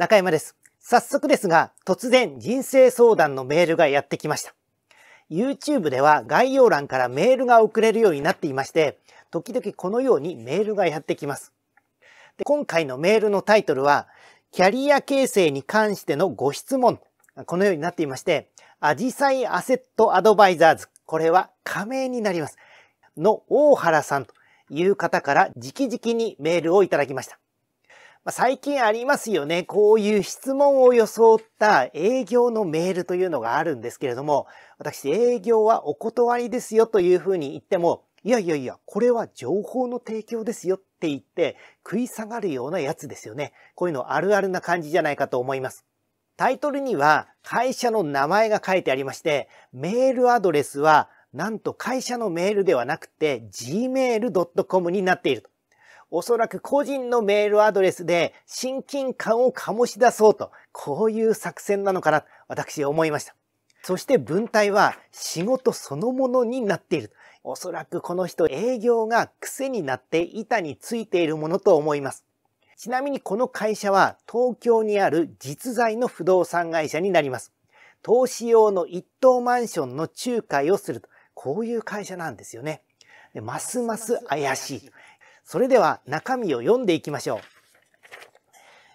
中山です。早速ですが、突然人生相談のメールがやってきました。YouTube では概要欄からメールが送れるようになっていまして、時々このようにメールがやってきます。で今回のメールのタイトルは、キャリア形成に関してのご質問。このようになっていまして、アジサイアセットアドバイザーズ。これは加盟になります。の大原さんという方から直々にメールをいただきました。最近ありますよね。こういう質問を装った営業のメールというのがあるんですけれども、私営業はお断りですよというふうに言っても、いやいやいや、これは情報の提供ですよって言って食い下がるようなやつですよね。こういうのあるあるな感じじゃないかと思います。タイトルには会社の名前が書いてありまして、メールアドレスはなんと会社のメールではなくて gmail.com になっていると。おそらく個人のメールアドレスで親近感を醸し出そうと、こういう作戦なのかな、私思いました。そして文体は仕事そのものになっている。おそらくこの人営業が癖になって板についているものと思います。ちなみにこの会社は東京にある実在の不動産会社になります。投資用の一棟マンションの仲介をすると。こういう会社なんですよね。ますます怪しい。それでは中身を読んでいきましょう。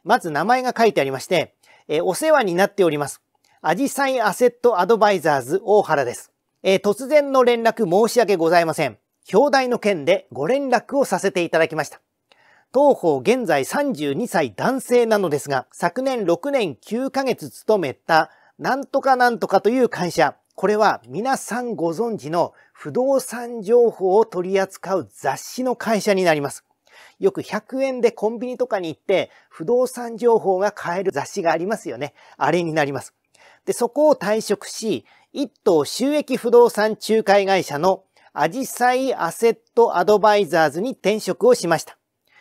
まず名前が書いてありまして、えお世話になっております。アジサイアセットアドバイザーズ大原です。え突然の連絡申し訳ございません。表題の件でご連絡をさせていただきました。当方現在32歳男性なのですが、昨年6年9ヶ月勤めたなんとかなんとかという会社、これは皆さんご存知の不動産情報を取り扱う雑誌の会社になります。よく100円でコンビニとかに行って不動産情報が買える雑誌がありますよね。あれになります。で、そこを退職し、一等収益不動産仲介会社のアジサイアセットアドバイザーズに転職をしました。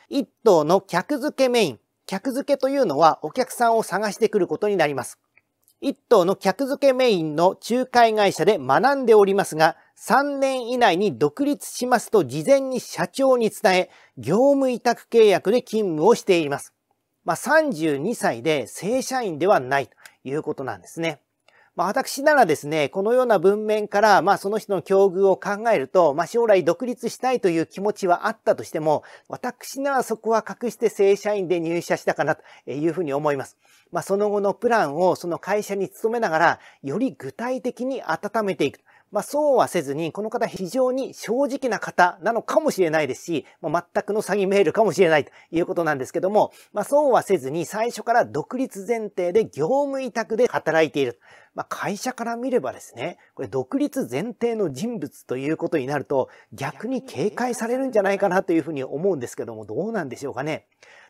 一等の客付けメイン。客付けというのはお客さんを探してくることになります。一棟の客付けメインの仲介会社で学んでおりますが、3年以内に独立しますと事前に社長に伝え、業務委託契約で勤務をしています。まあ、32歳で正社員ではないということなんですね。まあ、私ならですね、このような文面から、まあ、その人の境遇を考えると、まあ、将来独立したいという気持ちはあったとしても、私ならそこは隠して正社員で入社したかなというふうに思います。まあ、その後のプランをその会社に勤めながら、より具体的に温めていく。まあそうはせずに、この方非常に正直な方なのかもしれないですし、まあ、全くの詐欺メールかもしれないということなんですけども、まあそうはせずに最初から独立前提で業務委託で働いている。まあ会社から見ればですね、これ独立前提の人物ということになると逆に警戒されるんじゃないかなというふうに思うんですけども、どうなんでしょうかね。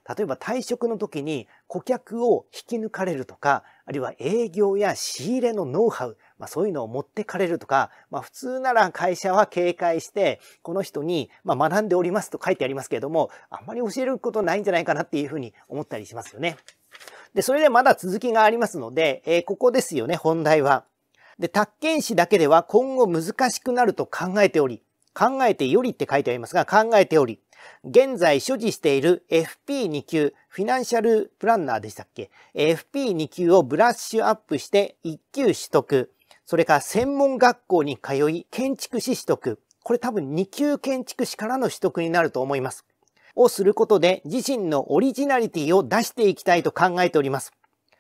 例えば退職の時に顧客を引き抜かれるとか、あるいは営業や仕入れのノウハウ、まあ、そういうのを持ってかれるとか、まあ、普通なら会社は警戒して、この人に、ま学んでおりますと書いてありますけれども、あんまり教えることないんじゃないかなっていうふうに思ったりしますよね。で、それでまだ続きがありますので、えー、ここですよね、本題は。で、宅建士だけでは今後難しくなると考えており、考えてよりって書いてありますが、考えており、現在所持している FP2 級、フィナンシャルプランナーでしたっけ ?FP2 級をブラッシュアップして1級取得。それから専門学校に通い、建築士取得。これ多分2級建築士からの取得になると思います。をすることで自身のオリジナリティを出していきたいと考えております。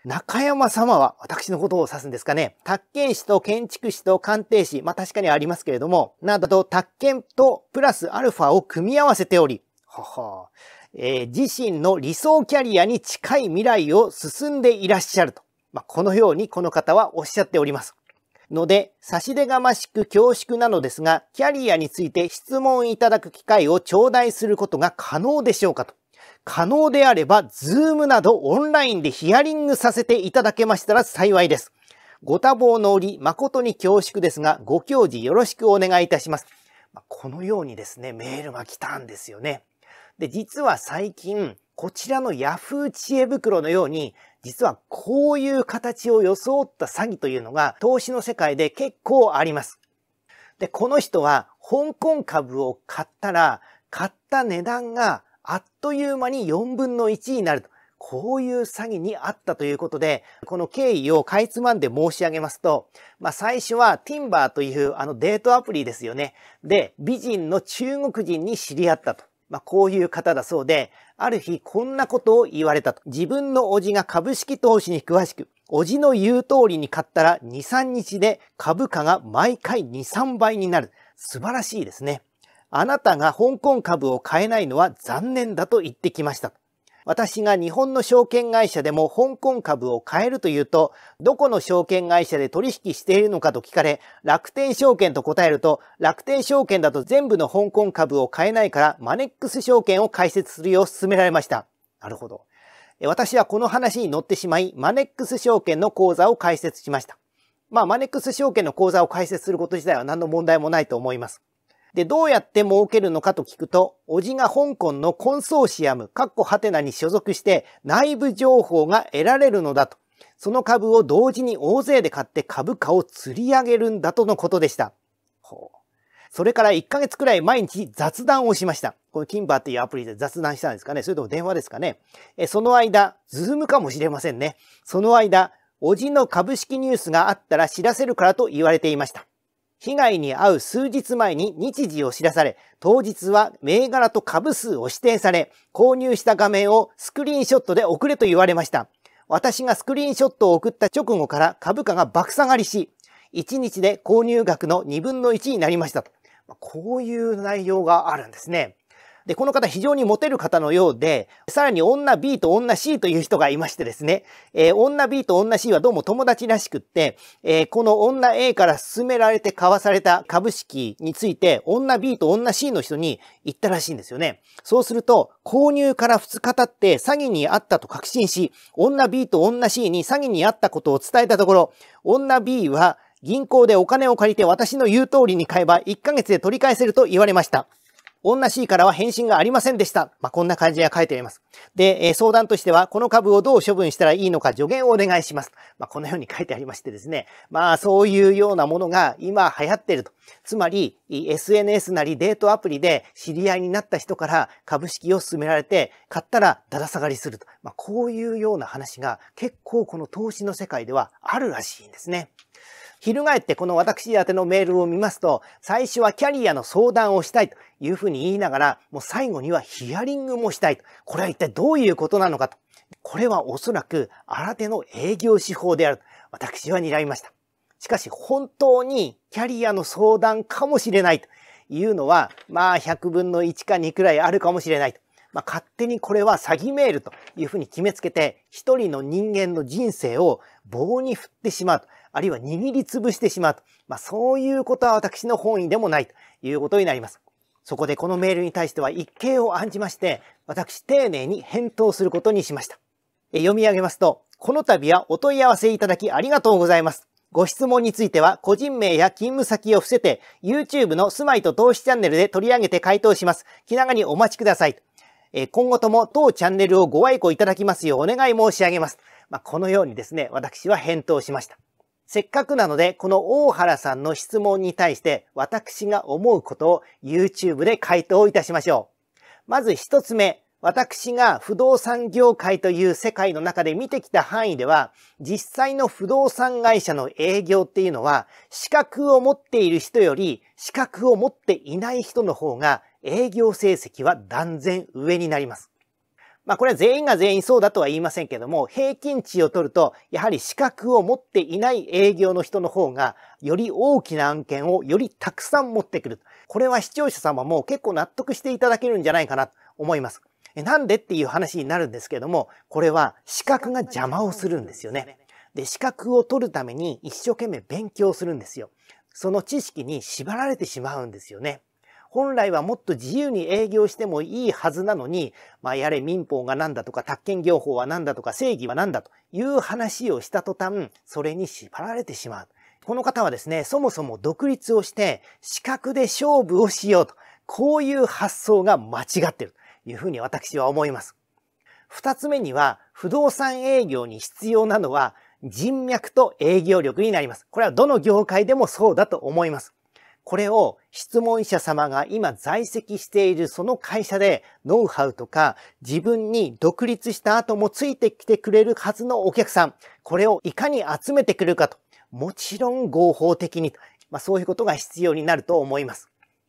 中山様は私のことを指すんですかね。宅建士と建築士と鑑定士、まあ確かにありますけれども、などと宅建とプラスアルファを組み合わせており、ははえー、自身の理想キャリアに近い未来を進んでいらっしゃると。まあ、このようにこの方はおっしゃっております。ので、差し出がましく恐縮なのですが、キャリアについて質問いただく機会を頂戴することが可能でしょうかと。可能であれば、ズームなどオンラインでヒアリングさせていただけましたら幸いです。ご多忙の折、誠に恐縮ですが、ご教示よろしくお願いいたします。このようにですね、メールが来たんですよね。で、実は最近、こちらの Yahoo 知恵袋のように、実はこういう形を装った詐欺というのが投資の世界で結構あります。で、この人は香港株を買ったら、買った値段があっという間に4分の1になると。こういう詐欺にあったということで、この経緯をかいつまんで申し上げますと、まあ最初は Timber というあのデートアプリですよね。で、美人の中国人に知り合ったと。まあこういう方だそうで、ある日こんなことを言われたと。自分のおじが株式投資に詳しく、おじの言う通りに買ったら2、3日で株価が毎回2、3倍になる。素晴らしいですね。あなたが香港株を買えないのは残念だと言ってきました。私が日本の証券会社でも香港株を買えるというと、どこの証券会社で取引しているのかと聞かれ、楽天証券と答えると、楽天証券だと全部の香港株を買えないから、マネックス証券を開設するよう勧められました。なるほど。私はこの話に乗ってしまい、マネックス証券の口座を開設しました。まあ、マネックス証券の口座を開設すること自体は何の問題もないと思います。で、どうやって儲けるのかと聞くと、おじが香港のコンソーシアム、カッコハテナに所属して内部情報が得られるのだと。その株を同時に大勢で買って株価を釣り上げるんだとのことでした。ほう。それから1ヶ月くらい毎日雑談をしました。このキンバーっていうアプリで雑談したんですかねそれとも電話ですかねえその間、 Zoom かもしれませんね。その間、おじの株式ニュースがあったら知らせるからと言われていました。被害に遭う数日前に日時を知らされ、当日は銘柄と株数を指定され、購入した画面をスクリーンショットで送れと言われました。私がスクリーンショットを送った直後から株価が爆下がりし、1日で購入額の2分の1になりましたと。こういう内容があるんですね。で、この方非常にモテる方のようで、さらに女 B と女 C という人がいましてですね、えー、女 B と女 C はどうも友達らしくって、えー、この女 A から勧められて買わされた株式について、女 B と女 C の人に言ったらしいんですよね。そうすると、購入から2日経って詐欺にあったと確信し、女 B と女 C に詐欺にあったことを伝えたところ、女 B は銀行でお金を借りて私の言う通りに買えば1ヶ月で取り返せると言われました。女 C からは返信がありませんでした。まあ、こんな感じが書いてあります。で、え、相談としては、この株をどう処分したらいいのか助言をお願いします。まあ、このように書いてありましてですね。まあ、そういうようなものが今流行っていると。つまり、SNS なりデートアプリで知り合いになった人から株式を勧められて、買ったらだだ下がりすると。まあ、こういうような話が結構この投資の世界ではあるらしいんですね。翻ってこの私宛てのメールを見ますと、最初はキャリアの相談をしたいというふうに言いながら、もう最後にはヒアリングもしたいと。これは一体どういうことなのかと。これはおそらく新手の営業手法であると私は睨みました。しかし本当にキャリアの相談かもしれないというのは、まあ100分の1か2くらいあるかもしれないと。まあ、勝手にこれは詐欺メールというふうに決めつけて、一人の人間の人生を棒に振ってしまうと。あるいは握りつぶしてしまうと。まあ、そういうことは私の本意でもないということになります。そこでこのメールに対しては一計を案じまして、私丁寧に返答することにしました。読み上げますと、この度はお問い合わせいただきありがとうございます。ご質問については個人名や勤務先を伏せて YouTube の住まいと投資チャンネルで取り上げて回答します。気長にお待ちください。今後とも当チャンネルをご愛顧いただきますようお願い申し上げます。まあ、このようにですね、私は返答しました。せっかくなので、この大原さんの質問に対して私が思うことを YouTube で回答いたしましょう。まず一つ目、私が不動産業界という世界の中で見てきた範囲では、実際の不動産会社の営業っていうのは、資格を持っている人より資格を持っていない人の方が営業成績は断然上になります。まあこれは全員が全員そうだとは言いませんけども、平均値を取ると、やはり資格を持っていない営業の人の方が、より大きな案件をよりたくさん持ってくる。これは視聴者様も結構納得していただけるんじゃないかなと思います。なんでっていう話になるんですけども、これは資格が邪魔をするんですよね。で、資格を取るために一生懸命勉強するんですよ。その知識に縛られてしまうんですよね。本来はもっと自由に営業してもいいはずなのに、まあ、やれ民法が何だとか、宅建業法は何だとか、正義は何だという話をした途端、それに縛られてしまう。この方はですね、そもそも独立をして、資格で勝負をしようと、こういう発想が間違ってるというふうに私は思います。二つ目には、不動産営業に必要なのは、人脈と営業力になります。これはどの業界でもそうだと思います。これを質問者様が今在籍しているその会社でノウハウとか自分に独立した後もついてきてくれるはずのお客さん、これをいかに集めてくるかと、もちろん合法的に、まあ、そういうことが必要になると思います。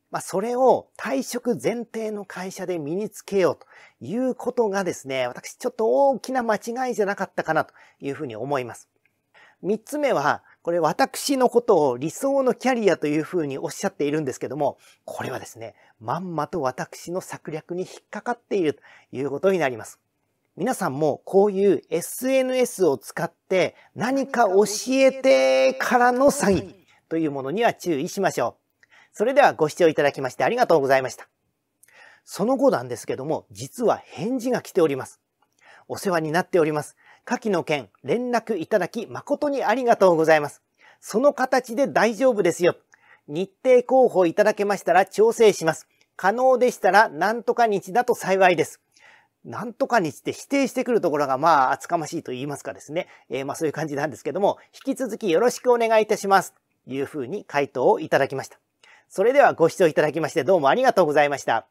まあ、それを退職前提の会社で身につけようということがですね、私ちょっと大きな間違いじゃなかったかなというふうに思います。三つ目は、これ私のことを理想のキャリアというふうにおっしゃっているんですけども、これはですね、まんまと私の策略に引っかかっているということになります。皆さんもこういう SNS を使って何か教えてからの詐欺というものには注意しましょう。それではご視聴いただきましてありがとうございました。その後なんですけども、実は返事が来ております。お世話になっております。下記の件、連絡いただき誠にありがとうございます。その形で大丈夫ですよ。日程候補いただけましたら調整します。可能でしたら何とか日だと幸いです。なんとか日って指定してくるところがまあ厚かましいと言いますかですね。えー、まあそういう感じなんですけども、引き続きよろしくお願いいたします。というふうに回答をいただきました。それではご視聴いただきましてどうもありがとうございました。